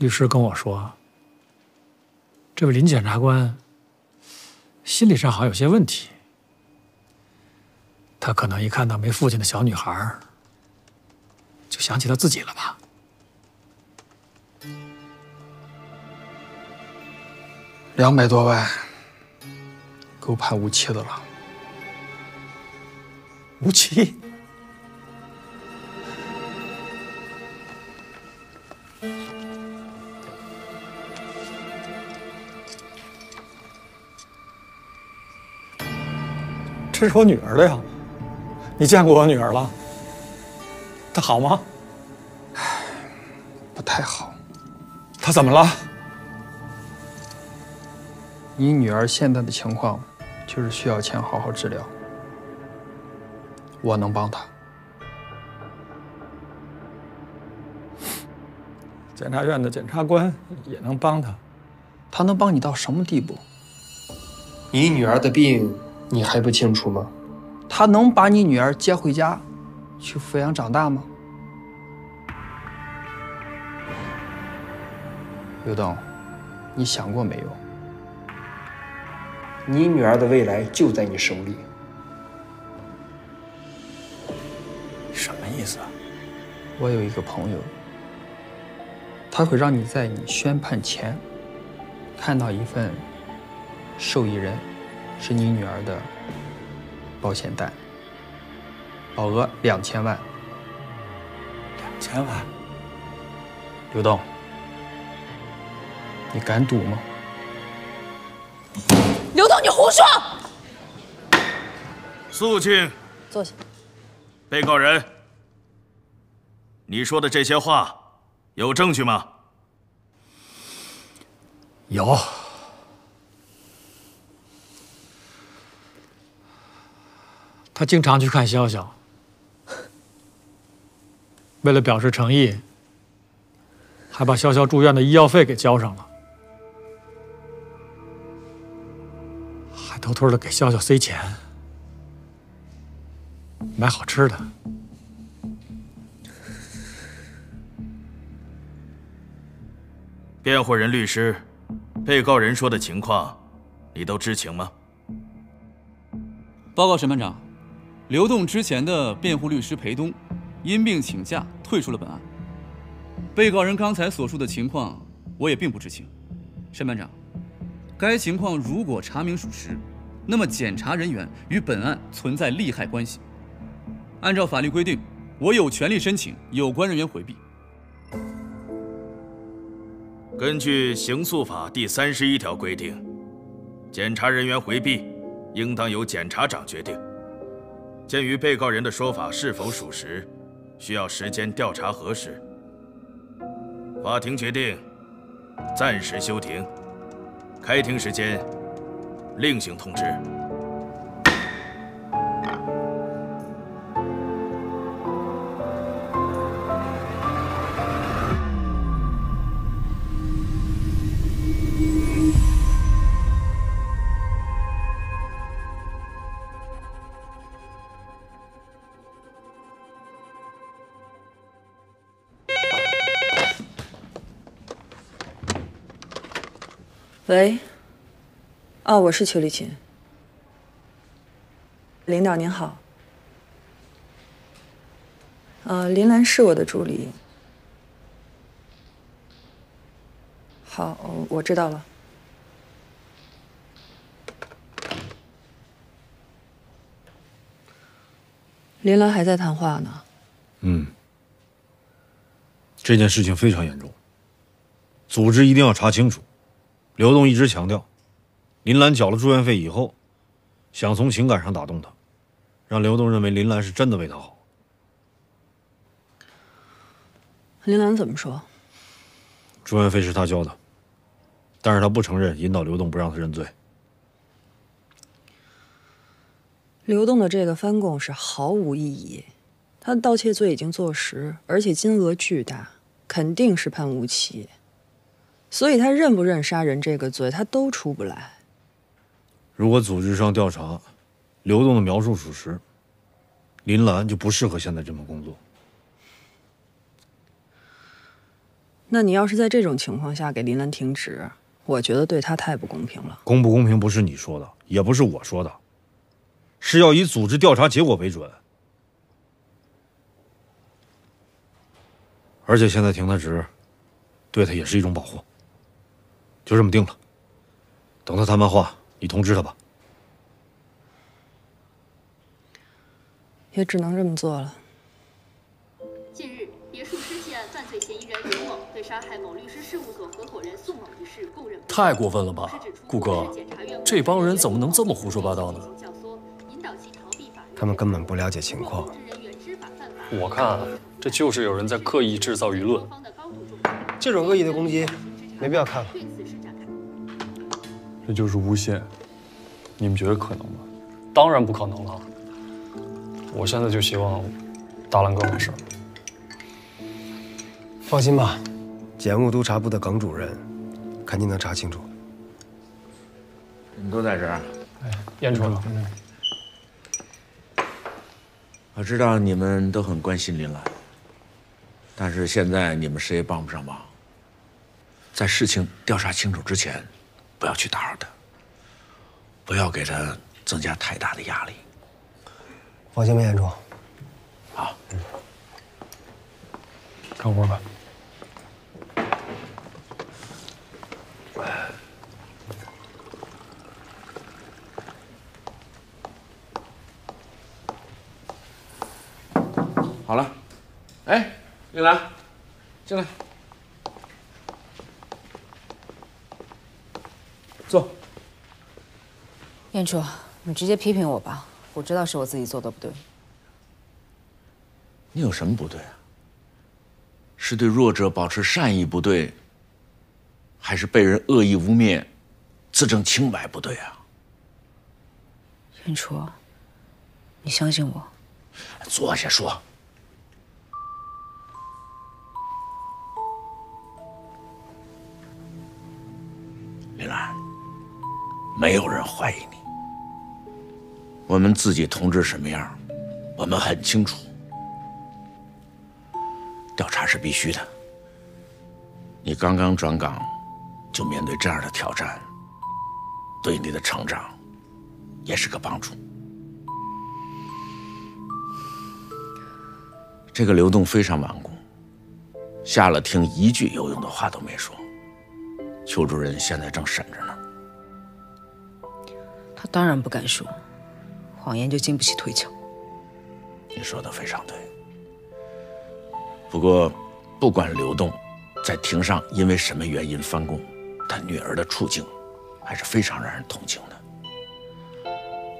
律师跟我说，这位林检察官心理上好像有些问题。他可能一看到没父亲的小女孩，就想起他自己了吧？两百多万，够判无期的了。无期？这是我女儿的呀。你见过我女儿了？她好吗？不太好。她怎么了？你女儿现在的情况，就是需要钱好好治疗。我能帮她。检察院的检察官也能帮她？他能帮你到什么地步？你女儿的病，你还不清楚吗？他能把你女儿接回家，去抚养长大吗？刘东，你想过没有？你女儿的未来就在你手里。什么意思啊？我有一个朋友，他会让你在你宣判前看到一份受益人是你女儿的。保险单，保额两千万。两千万，刘东，你敢赌吗？刘东，你胡说！肃静，坐下。被告人，你说的这些话有证据吗？有。他经常去看潇潇，为了表示诚意，还把潇潇住院的医药费给交上了，还偷偷的给潇潇塞钱，买好吃的。辩护人律师，被告人说的情况，你都知情吗？报告审判长。刘栋之前的辩护律师裴东因病请假，退出了本案。被告人刚才所述的情况，我也并不知情。审判长，该情况如果查明属实，那么检察人员与本案存在利害关系。按照法律规定，我有权利申请有关人员回避。根据刑诉法第三十一条规定，检察人员回避，应当由检察长决定。鉴于被告人的说法是否属实，需要时间调查核实。法庭决定暂时休庭，开庭时间另行通知。喂，哦，我是邱丽琴。领导您好。呃，林兰是我的助理。好，我知道了。林兰还在谈话呢。嗯，这件事情非常严重，组织一定要查清楚。刘栋一直强调，林兰缴了住院费以后，想从情感上打动他，让刘栋认为林兰是真的为他好。林兰怎么说？住院费是他交的，但是他不承认，引导刘栋不让他认罪。刘栋的这个翻供是毫无意义，他的盗窃罪已经坐实，而且金额巨大，肯定是判无期。所以，他认不认杀人这个罪，他都出不来。如果组织上调查，刘栋的描述属实，林兰就不适合现在这份工作。那你要是在这种情况下给林兰停职，我觉得对她太不公平了。公不公平不是你说的，也不是我说的，是要以组织调查结果为准。而且现在停他职，对她也是一种保护。就这么定了。等他谈完话，你通知他吧。也只能这么做了。近日，别墅失窃案犯罪嫌疑人刘某对杀害某律师事务所合伙人宋某一事供认。太过分了吧，顾哥，这帮人怎么能这么胡说八道呢？他们根本不了解情况。我看这就是有人在刻意制造舆论。这种恶意的攻击，没必要看了。这就是诬陷，你们觉得可能吗？当然不可能了。我现在就希望大兰哥没事。放心吧，检务督察部的耿主任肯定能查清楚。你们都在这儿？哎，验出了。我知道你们都很关心林兰，但是现在你们谁也帮不上忙。在事情调查清楚之前。不要去打扰他，不要给他增加太大的压力。放心吧，严主。好，干活吧。好了，哎，玉兰，进来。坐。燕初，你直接批评我吧，我知道是我自己做的不对。你有什么不对啊？是对弱者保持善意不对，还是被人恶意污蔑、自证清白不对啊？燕初，你相信我。坐下说。林兰。没有人怀疑你，我们自己同志什么样，我们很清楚。调查是必须的。你刚刚转岗，就面对这样的挑战，对你的成长也是个帮助。这个流动非常顽固，下了厅一句有用的话都没说。邱主任现在正审着呢。他当然不敢说，谎言就经不起推敲。你说的非常对。不过，不管刘栋在庭上因为什么原因翻供，他女儿的处境还是非常让人同情的。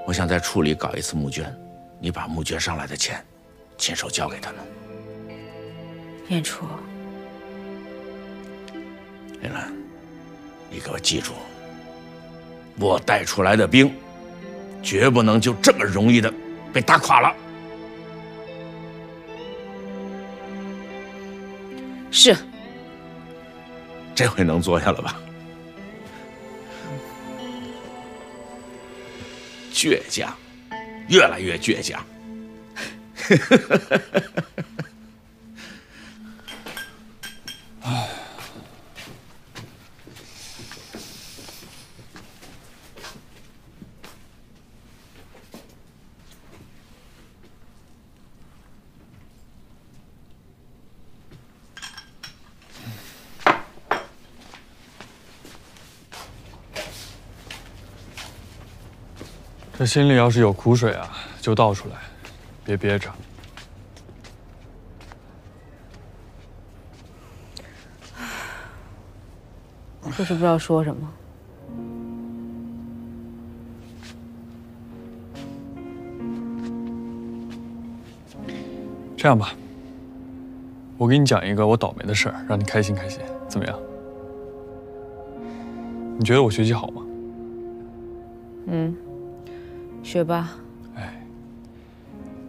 我想在处里搞一次募捐，你把募捐上来的钱亲手交给他们。燕初，林兰，你给我记住。我带出来的兵，绝不能就这么容易的被打垮了。是，这回能坐下了吧？倔强，越来越倔强。这心里要是有苦水啊，就倒出来，别憋着。就是不知道说什么。这样吧，我给你讲一个我倒霉的事儿，让你开心开心，怎么样？你觉得我学习好吗？嗯。学霸，哎，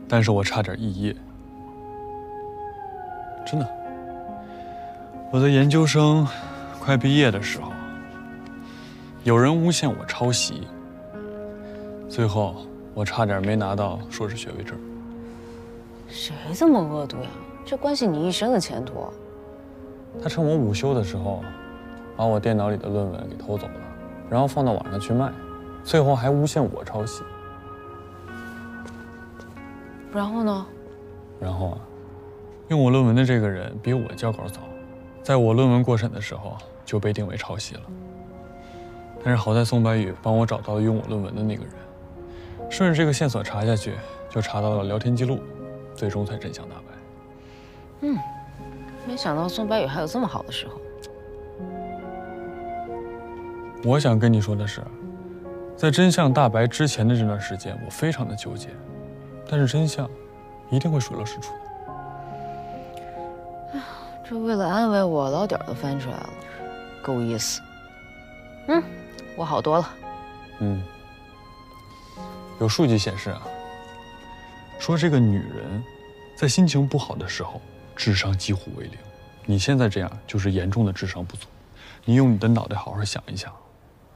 但是我差点肄业，真的。我的研究生快毕业的时候，有人诬陷我抄袭，最后我差点没拿到硕士学位证。谁这么恶毒呀？这关系你一生的前途。他趁我午休的时候，把我电脑里的论文给偷走了，然后放到网上去卖，最后还诬陷我抄袭。然后呢？然后啊，用我论文的这个人比我交稿早，在我论文过审的时候就被定为抄袭了。但是好在宋白宇帮我找到了用我论文的那个人，顺着这个线索查下去，就查到了聊天记录，最终才真相大白。嗯，没想到宋白宇还有这么好的时候。我想跟你说的是，在真相大白之前的这段时间，我非常的纠结，但是真相一定会水落石出的。这为了安慰我，老底儿都翻出来了，够意思。嗯。我好多了。嗯，有数据显示啊，说这个女人，在心情不好的时候，智商几乎为零。你现在这样就是严重的智商不足。你用你的脑袋好好想一想，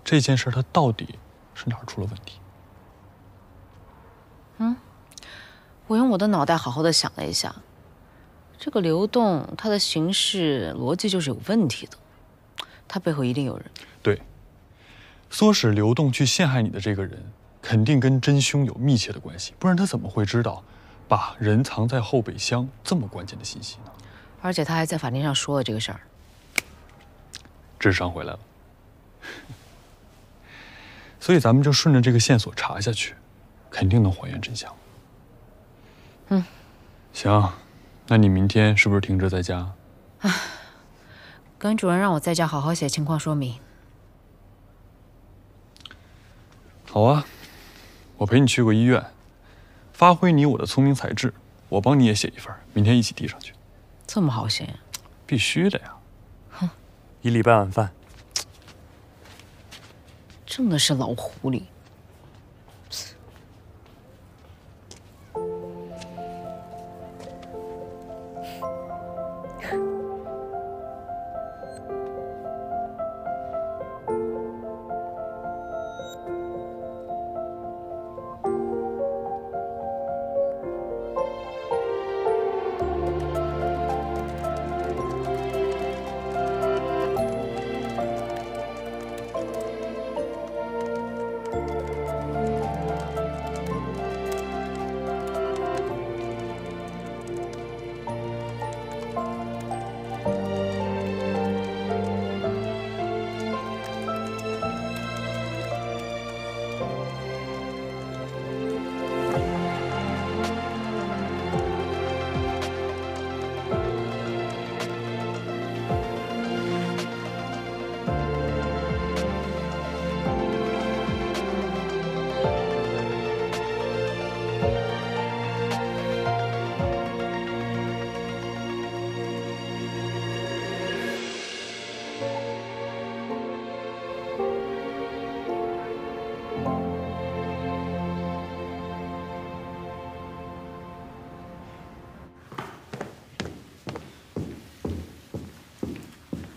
这件事它到底是哪儿出了问题？嗯，我用我的脑袋好好的想了一下，这个流动它的形式逻辑就是有问题的，它背后一定有人。对。唆使流动去陷害你的这个人，肯定跟真凶有密切的关系，不然他怎么会知道把人藏在后备箱这么关键的信息呢？而且他还在法庭上说了这个事儿，智商回来了。所以咱们就顺着这个线索查下去，肯定能还原真相。嗯，行，那你明天是不是停职在家？唉，耿主任让我在家好好写情况说明。好啊，我陪你去过医院，发挥你我的聪明才智，我帮你也写一份，明天一起递上去。这么好心？必须的呀。哼，一礼拜晚饭。真的是老狐狸。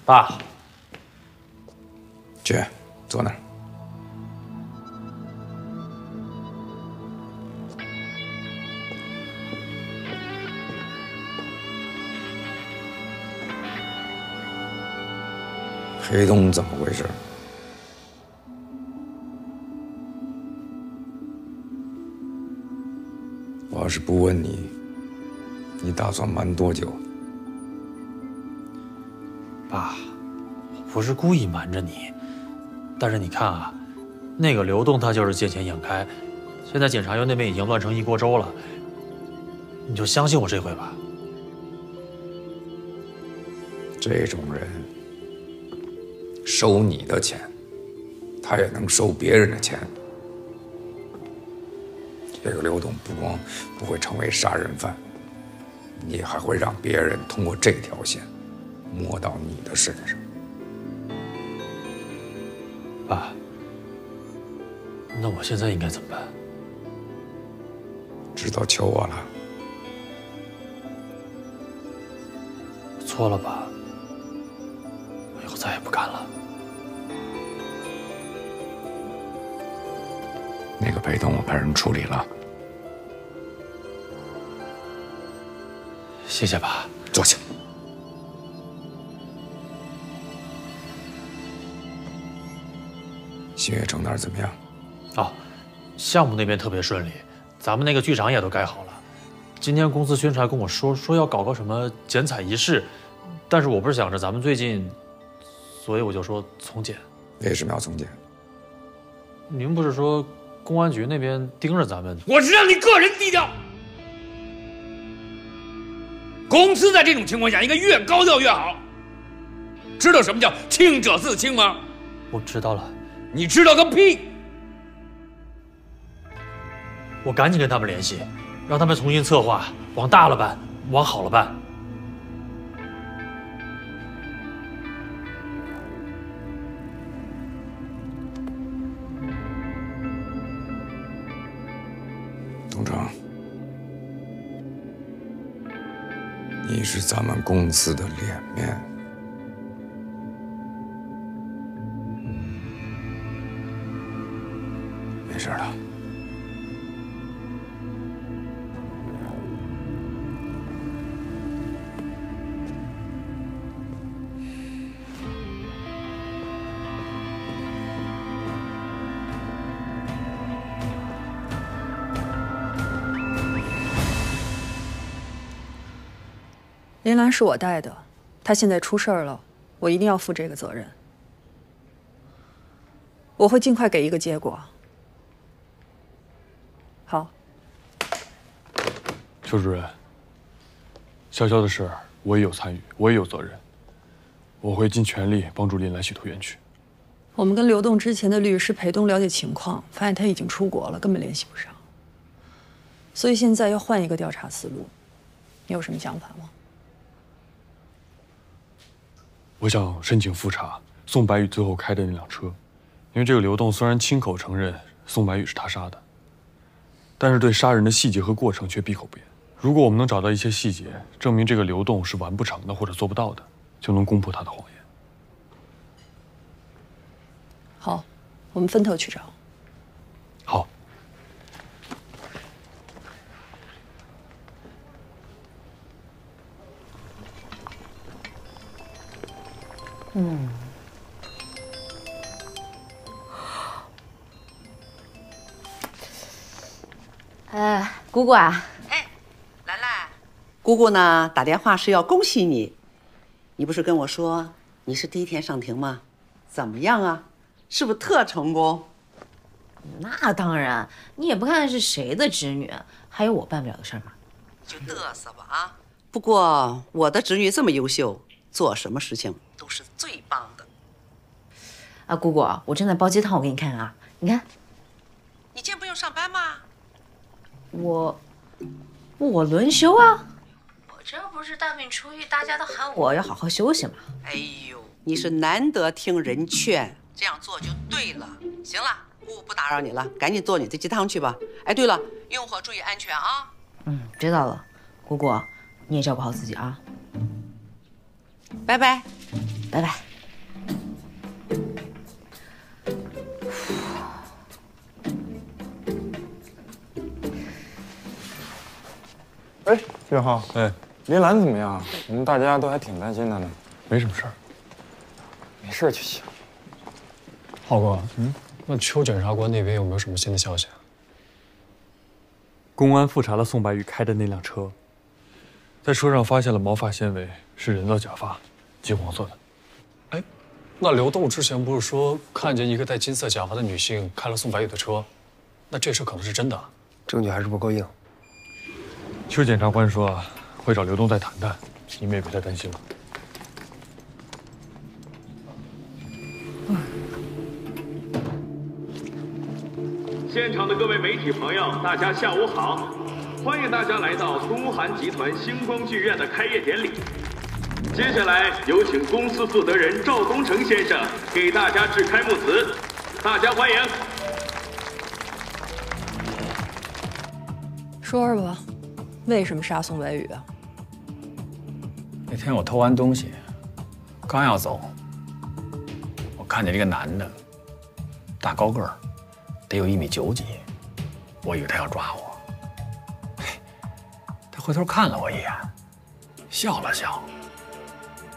爸，去，坐那儿。黑洞怎么回事？我要是不问你，你打算瞒多久？爸，我不是故意瞒着你，但是你看啊，那个刘栋他就是见钱眼开，现在检察院那边已经乱成一锅粥了，你就相信我这回吧。这种人收你的钱，他也能收别人的钱。这个刘栋不光不会成为杀人犯，你还会让别人通过这条线。摸到你的身上，爸，那我现在应该怎么办？知道求我了？错了吧？我以后再也不敢了。那个陪同我派人处理了，谢谢爸。坐下。新月城那儿怎么样？哦，项目那边特别顺利，咱们那个剧场也都盖好了。今天公司宣传跟我说，说要搞个什么剪彩仪式，但是我不是想着咱们最近，所以我就说从简。为什么要从简？您不是说公安局那边盯着咱们？我是让你个人低调。公司在这种情况下应该越高调越好。知道什么叫清者自清吗？我知道了。你知道个屁！我赶紧跟他们联系，让他们重新策划，往大了办，往好了办。东城，你是咱们公司的脸面。林兰是我带的，她现在出事儿了，我一定要负这个责任。我会尽快给一个结果。好，邱主任，潇潇的事我也有参与，我也有责任，我会尽全力帮助林兰洗脱冤屈。我们跟刘栋之前的律师裴东了解情况，发现他已经出国了，根本联系不上。所以现在要换一个调查思路，你有什么想法吗？我想申请复查宋白宇最后开的那辆车，因为这个刘栋虽然亲口承认宋白宇是他杀的，但是对杀人的细节和过程却闭口不言。如果我们能找到一些细节，证明这个刘栋是完不成的或者做不到的，就能攻破他的谎言。好，我们分头去找。好。嗯。呃，姑姑啊，哎兰兰，姑姑呢打电话是要恭喜你，你不是跟我说你是第一天上庭吗？怎么样啊？是不是特成功？那当然，你也不看看是谁的侄女，还有我办不了的事儿吗？就嘚瑟吧啊！不过我的侄女这么优秀，做什么事情都是。啊，姑姑，我正在煲鸡汤，我给你看啊，你看。你今天不用上班吗？我，我轮休啊！我这不是大病初愈，大家都喊我要好好休息吗？哎呦，你是难得听人劝，这样做就对了。行了，姑姑不打扰你了，赶紧做你的鸡汤去吧。哎，对了，用火注意安全啊！嗯，知道了。姑姑，你也照顾好自己啊。拜拜，拜拜。哎，岳浩，哎，林兰怎么样？我们大家都还挺担心她呢。没什么事儿，没事就行。浩哥，嗯，那邱检察官那边有没有什么新的消息啊？公安复查了宋白宇开的那辆车，在车上发现了毛发纤维，是人造假发，金黄色的。哎，那刘栋之前不是说看见一个戴金色假发的女性开了宋白宇的车？那这事可能是真的。证据还是不够硬。邱检察官说会找刘东再谈谈，你们也别太担心了。现场的各位媒体朋友，大家下午好！欢迎大家来到东韩集团星光剧院的开业典礼。接下来有请公司负责人赵东成先生给大家致开幕词，大家欢迎。说说吧，为什么杀宋白宇啊？那天我偷完东西，刚要走，我看见一个男的，大高个儿，得有一米九几，我以为他要抓我。嘿，他回头看了我一眼，笑了笑，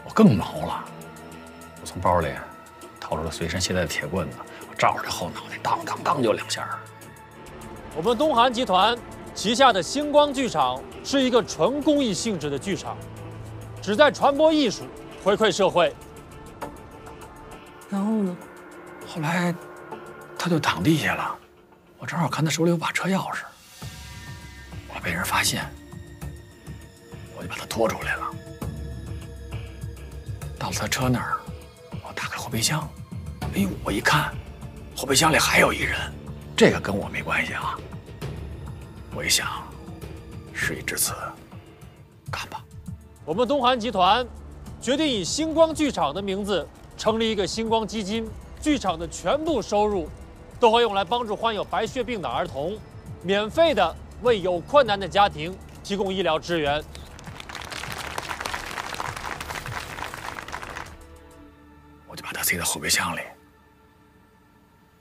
我更毛了。我从包里掏出了随身携带的铁棍子，我照着他后脑袋，当当当就两下。我们东韩集团旗下的星光剧场是一个纯公益性质的剧场，旨在传播艺术，回馈社会。然后呢？后来他就躺地下了，我正好看他手里有把车钥匙，我被人发现，我就把他拖出来了。到了他车那儿，我打开后备箱，哎呦，我一看，后备箱里还有一人，这个跟我没关系啊。我一想，事已至此，干吧。我们东韩集团决定以星光剧场的名字成立一个星光基金，剧场的全部收入都会用来帮助患有白血病的儿童，免费的为有困难的家庭提供医疗支援。我就把他塞到后备箱里，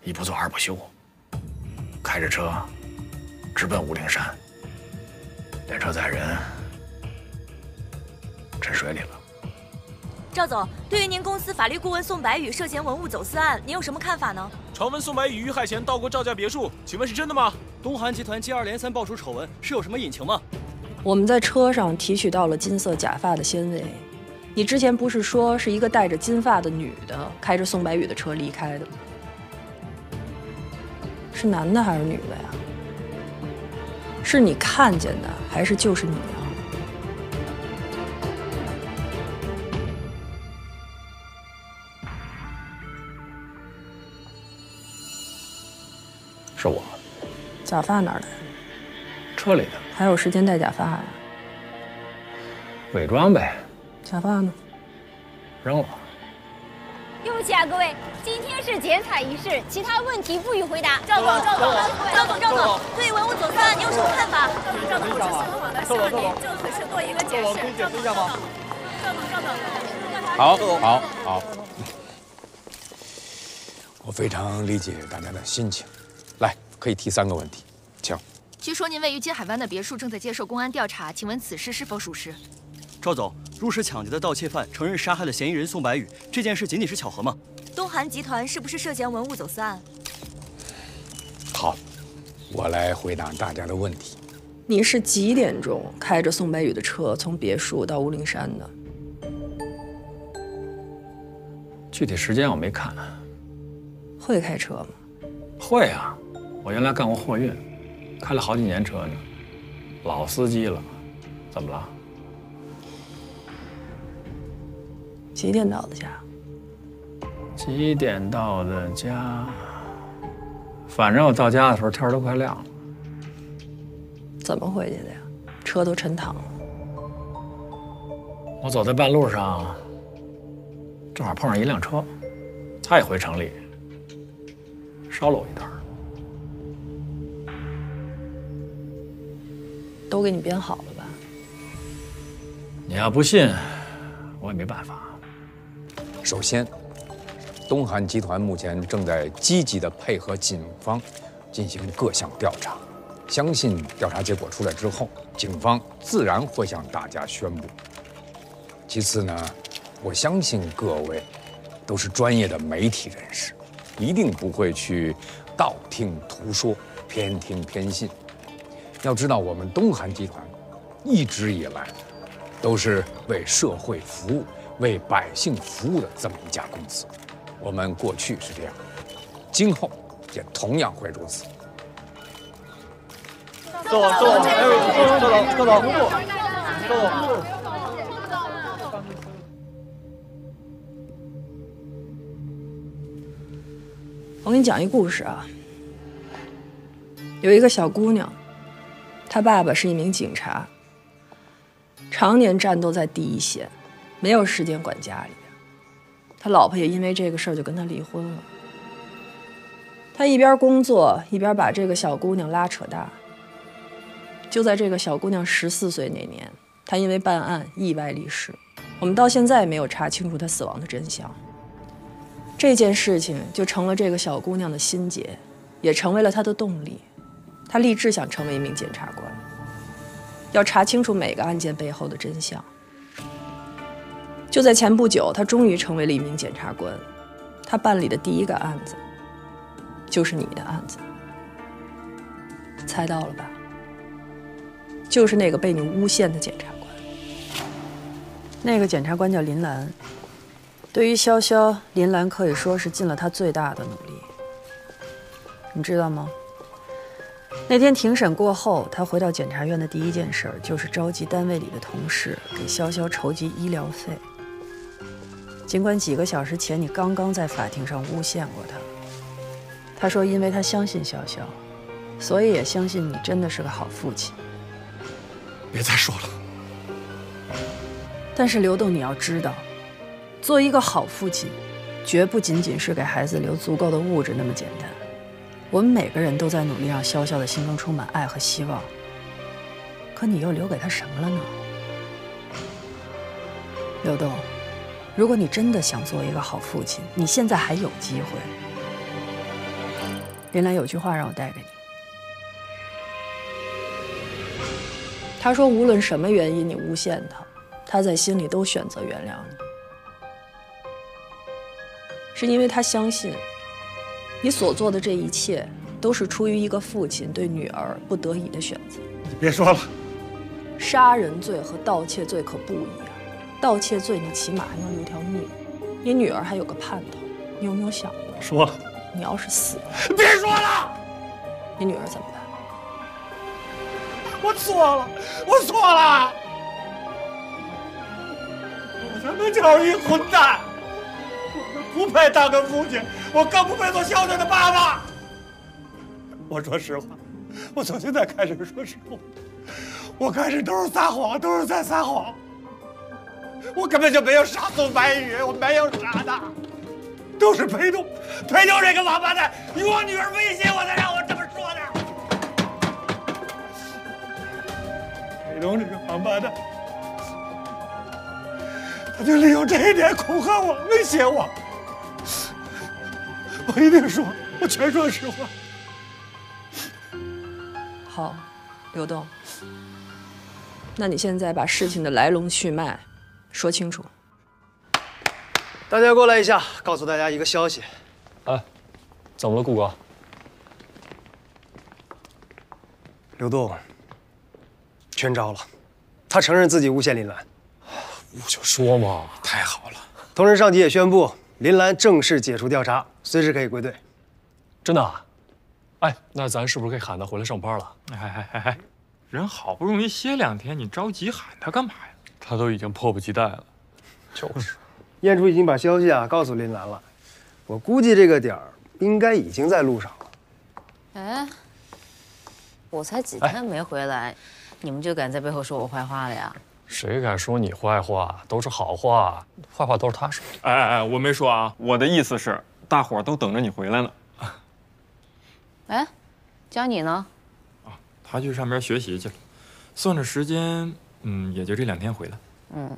一不做二不休，开着车直奔武陵山，连车载人沉水里了。赵总，对于您公司法律顾问宋白宇涉嫌文物走私案，您有什么看法呢？传闻宋白宇遇害前到过赵家别墅，请问是真的吗？东韩集团接二连三爆出丑闻，是有什么隐情吗？我们在车上提取到了金色假发的纤维。你之前不是说是一个戴着金发的女的开着宋白宇的车离开的吗？是男的还是女的呀？是你看见的还是就是你啊？是我，假发哪儿来？车里的，还有时间戴假发呀？伪装呗。假发呢？扔了。对不起啊，各位，今天是剪彩仪式，其他问题不予回答。赵总，赵总，赵总，赵总，对于文物走私案，你有什么看法？赵总，赵总，我是司法的少年，就此是做一个解释。解释一下吗？赵总，赵总，好，好，好。我非常理解大家的心情。来，可以提三个问题，请。据说您位于金海湾的别墅正在接受公安调查，请问此事是否属实？赵总，入室抢劫的盗窃犯承认杀害了嫌疑人宋白宇，这件事仅仅是巧合吗？东韩集团是不是涉嫌文物走私案？好，我来回答大家的问题。你是几点钟开着宋白宇的车从别墅到乌灵山的？具体时间我没看。会开车吗？会啊，我原来干过货运，开了好几年车呢，老司机了。怎么了？几点到的家？几点到的家？反正我到家的时候天都快亮了。怎么回去的呀？车都沉塘了。我走在半路上，正好碰上一辆车，他也回城里，捎了我一段。都给你编好了吧？你要不信，我也没办法。首先，东韩集团目前正在积极的配合警方进行各项调查，相信调查结果出来之后，警方自然会向大家宣布。其次呢，我相信各位都是专业的媒体人士，一定不会去道听途说、偏听偏信。要知道，我们东韩集团一直以来都是为社会服务。为百姓服务的这么一家公司，我们过去是这样，今后也同样会如此。坐，坐，坐，坐，坐，坐，坐。我给你讲一故事啊，有一个小姑娘，她爸爸是一名警察，常年战斗在第一线。没有时间管家里，他老婆也因为这个事儿就跟他离婚了。他一边工作一边把这个小姑娘拉扯大。就在这个小姑娘十四岁那年，他因为办案意外离世，我们到现在也没有查清楚他死亡的真相。这件事情就成了这个小姑娘的心结，也成为了她的动力。她立志想成为一名检察官，要查清楚每个案件背后的真相。就在前不久，他终于成为了一名检察官。他办理的第一个案子，就是你的案子。猜到了吧？就是那个被你诬陷的检察官。那个检察官叫林兰。对于潇潇，林兰可以说是尽了她最大的努力。你知道吗？那天庭审过后，他回到检察院的第一件事就是召集单位里的同事给潇潇筹集医疗费。尽管几个小时前你刚刚在法庭上诬陷过他，他说因为他相信潇潇，所以也相信你真的是个好父亲。别再说了。但是刘栋，你要知道，做一个好父亲，绝不仅仅是给孩子留足够的物质那么简单。我们每个人都在努力让潇潇的心中充满爱和希望，可你又留给他什么了呢？刘栋，如果你真的想做一个好父亲，你现在还有机会。林兰有句话让我带给你，他说无论什么原因你诬陷他，他在心里都选择原谅你，是因为他相信。你所做的这一切，都是出于一个父亲对女儿不得已的选择。你别说了，杀人罪和盗窃罪可不一样。盗窃罪你起码还能留条命，你女儿还有个盼头。你有没有想过？说了，你要是死了，别说了，你女儿怎么办？我错了，我错了，我他妈就是一混蛋，我不配当个父亲。我更不配做孝顺的爸爸。我说实话，我从现在开始说实话，我开始都是撒谎，都是在撒谎。我根本就没有杀宋白宇，我没有杀他，都是裴东，裴东这个王八蛋用我女儿威胁我才让我这么说的。裴东这个王八蛋，他就利用这一点恐吓我，威胁我。我一定说，我全说实话。好，刘栋，那你现在把事情的来龙去脉说清楚。大家过来一下，告诉大家一个消息。哎，怎么了，顾哥？刘栋全招了，他承认自己诬陷林兰。我就说嘛，太好了。同时，上级也宣布。林兰正式解除调查，随时可以归队。真的？哎，那咱是不是可以喊他回来上班了？哎哎哎哎，人好不容易歇两天，你着急喊他干嘛呀？他都已经迫不及待了。就是，燕初已经把消息啊告诉林兰了，我估计这个点儿应该已经在路上了。哎，我才几天没回来，你们就敢在背后说我坏话了呀？谁敢说你坏话？都是好话，坏话都是他说的。哎哎哎，我没说啊，我的意思是，大伙儿都等着你回来呢。哎，江你呢？啊，他去上边学习去了，算着时间，嗯，也就这两天回来。嗯，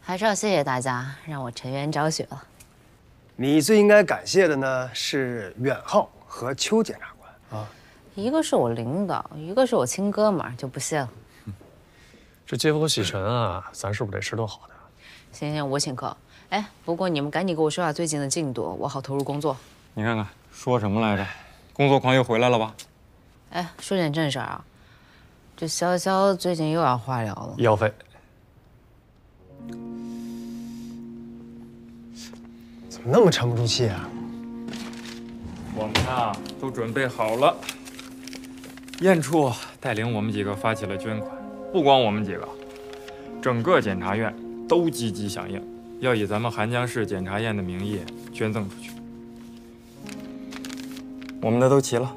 还是要谢谢大家，让我尘缘昭雪了。你最应该感谢的呢是远浩和邱检察官啊，一个是我领导，一个是我亲哥们儿，就不谢了。这接风洗尘啊，咱是不是得吃顿好的？行行，我请客。哎，不过你们赶紧给我说下最近的进度，我好投入工作。你看看说什么来着？工作狂又回来了吧？哎，说点正事儿啊，这潇潇最近又要化疗了，医药费怎么那么沉不住气啊？我们啊都准备好了，燕处带领我们几个发起了捐款。不光我们几个，整个检察院都积极响应，要以咱们韩江市检察院的名义捐赠出去。我们的都齐了，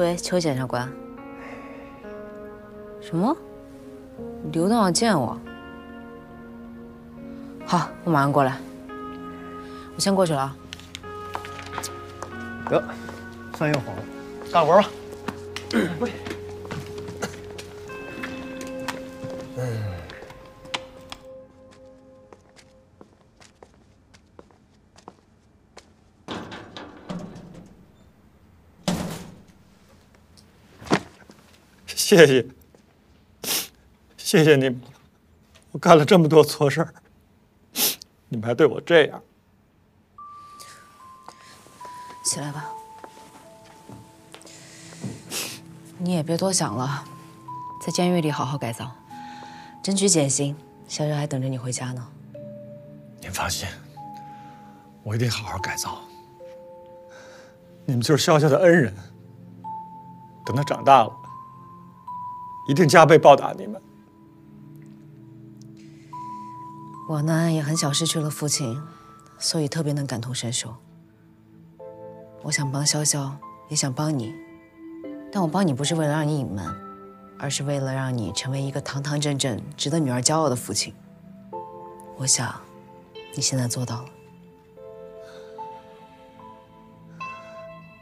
喂，邱检察官。什么？刘栋要见我，好，我马上过来。我先过去了啊。得，饭又好了，干活吧。谢谢，谢谢你们。我干了这么多错事儿，你们还对我这样。起来吧，你也别多想了，在监狱里好好改造，争取减刑。潇潇还等着你回家呢。您放心，我一定好好改造。你们就是潇潇的恩人，等他长大了，一定加倍报答你们。我呢也很小失去了父亲，所以特别能感同身受。我想帮潇潇，也想帮你，但我帮你不是为了让你隐瞒，而是为了让你成为一个堂堂正正、值得女儿骄傲的父亲。我想，你现在做到了。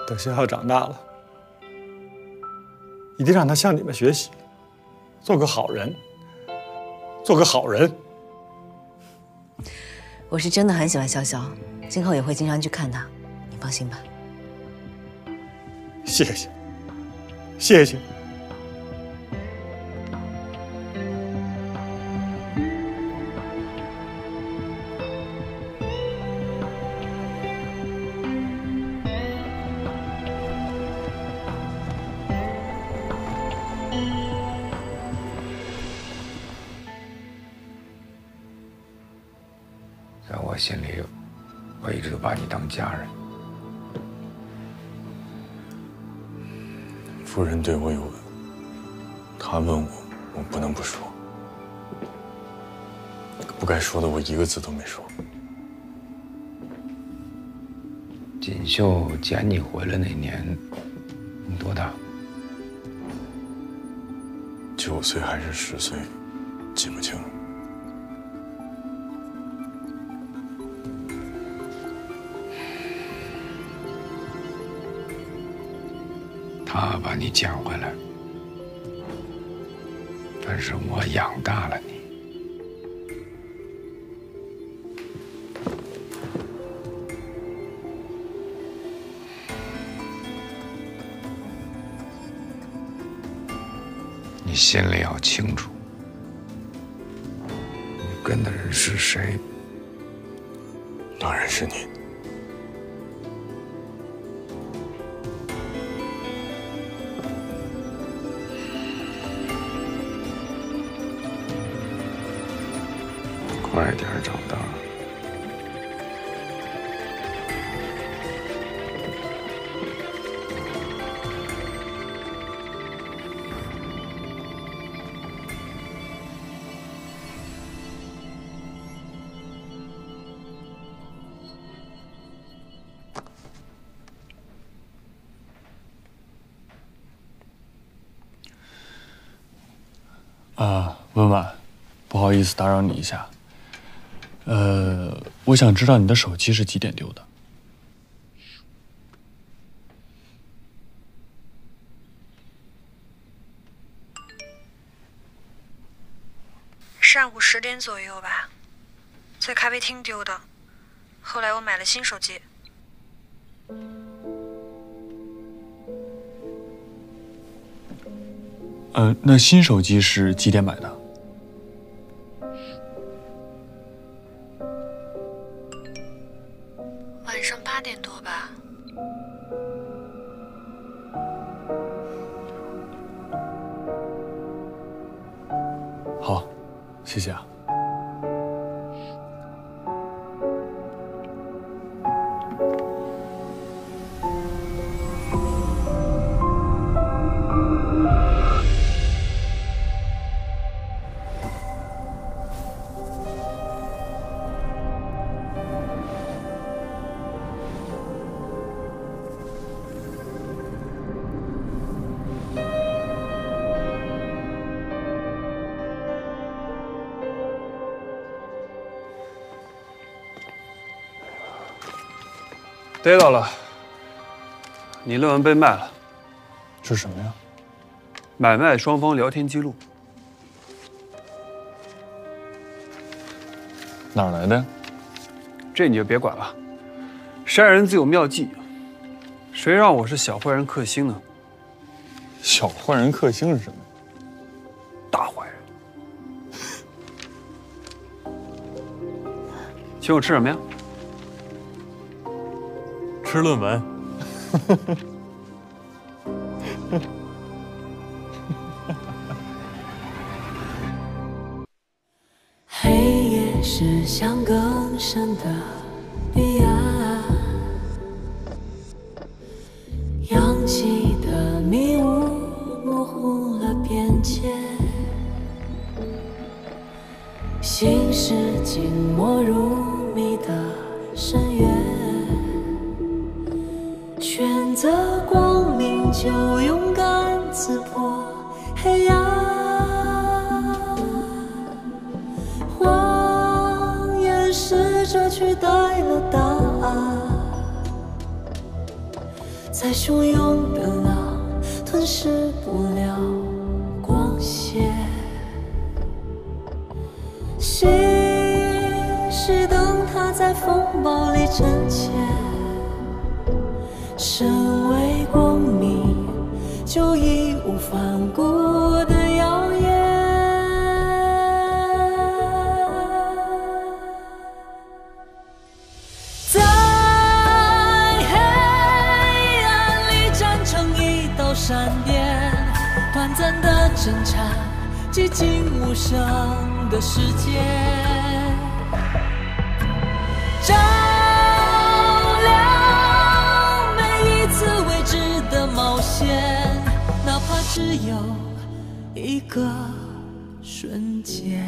等潇潇长大了，一定让他向你们学习，做个好人，做个好人。我是真的很喜欢潇潇，今后也会经常去看她，你放心吧。谢谢，谢谢。把你当家人。夫人对我有恩，她问我，我不能不说。不该说的，我一个字都没说。锦绣捡你回来那年，你多大？九岁还是十岁，他把你捡回来，但是我养大了你。你心里要清楚，你跟的人是谁。当然是你。快点长大。啊，温婉，不好意思打扰你一下。呃，我想知道你的手机是几点丢的？上午十点左右吧，在咖啡厅丢的。后来我买了新手机。呃，那新手机是几点买的？晚上八点多吧。好，谢谢啊。逮到了，你论文被卖了，是什么呀？买卖双方聊天记录，哪来的？这你就别管了，山人自有妙计，谁让我是小坏人克星呢？小坏人克星是什么？大坏人，请我吃什么呀？吃论文。黑夜是想更深的必要。短暂的挣扎，寂静无声的世界，照亮每一次未知的冒险，哪怕只有一个瞬间。